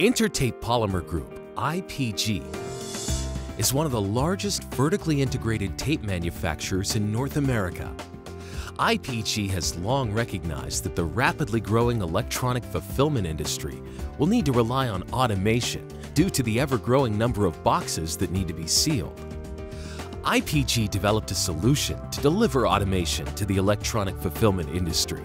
Intertape Polymer Group, IPG, is one of the largest vertically integrated tape manufacturers in North America. IPG has long recognized that the rapidly growing electronic fulfillment industry will need to rely on automation due to the ever-growing number of boxes that need to be sealed. IPG developed a solution to deliver automation to the electronic fulfillment industry.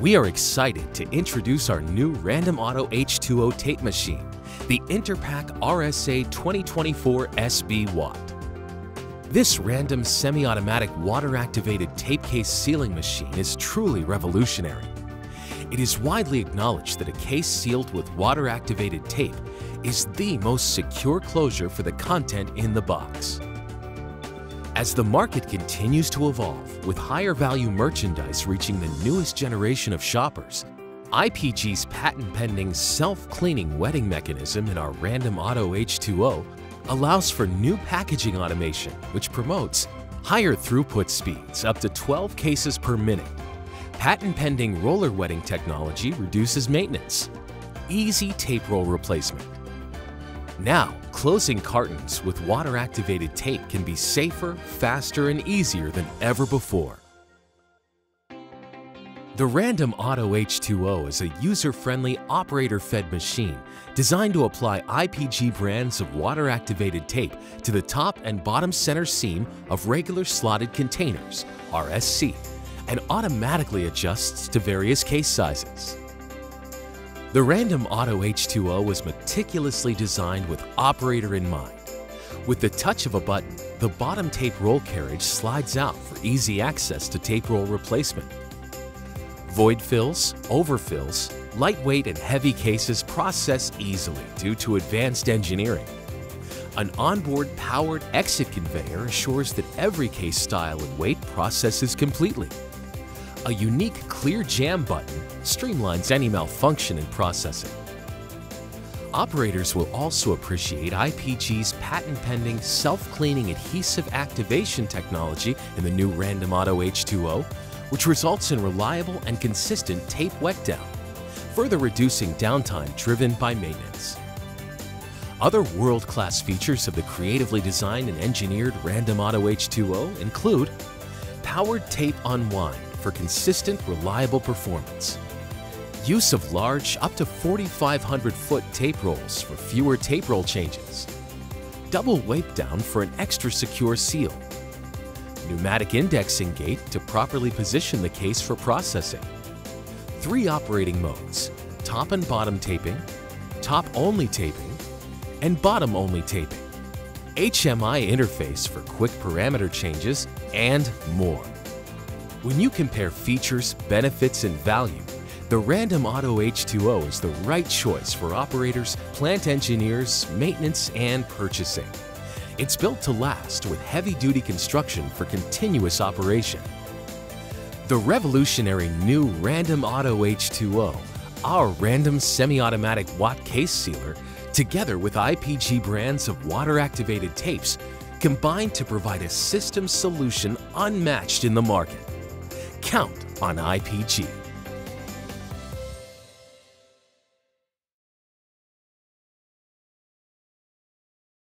We are excited to introduce our new Random Auto H2O tape machine, the Interpack RSA 2024 SB WAT. This random semi-automatic water-activated tape case sealing machine is truly revolutionary. It is widely acknowledged that a case sealed with water-activated tape is the most secure closure for the content in the box. As the market continues to evolve, with higher value merchandise reaching the newest generation of shoppers, IPG's patent-pending self-cleaning wetting mechanism in our Random Auto H2O allows for new packaging automation, which promotes higher throughput speeds up to 12 cases per minute. Patent-pending roller wetting technology reduces maintenance. Easy tape roll replacement. Now, closing cartons with water-activated tape can be safer, faster, and easier than ever before. The Random Auto H2O is a user-friendly, operator-fed machine designed to apply IPG brands of water-activated tape to the top and bottom center seam of regular slotted containers, RSC, and automatically adjusts to various case sizes. The Random Auto H2O was meticulously designed with operator in mind. With the touch of a button, the bottom tape roll carriage slides out for easy access to tape roll replacement. Void fills, overfills, lightweight and heavy cases process easily due to advanced engineering. An onboard powered exit conveyor assures that every case style and weight processes completely. A unique clear jam button streamlines any malfunction in processing. Operators will also appreciate IPG's patent-pending self-cleaning adhesive activation technology in the new Random Auto H2O, which results in reliable and consistent tape wet down, further reducing downtime driven by maintenance. Other world-class features of the creatively designed and engineered Random Auto H2O include powered tape unwind, for consistent, reliable performance. Use of large, up to 4,500 foot tape rolls for fewer tape roll changes. Double wipe down for an extra secure seal. Pneumatic indexing gate to properly position the case for processing. Three operating modes, top and bottom taping, top only taping, and bottom only taping. HMI interface for quick parameter changes, and more. When you compare features, benefits, and value, the Random Auto H2O is the right choice for operators, plant engineers, maintenance, and purchasing. It's built to last with heavy-duty construction for continuous operation. The revolutionary new Random Auto H2O, our random semi-automatic WAT case sealer, together with IPG brands of water-activated tapes, combine to provide a system solution unmatched in the market count on IPG.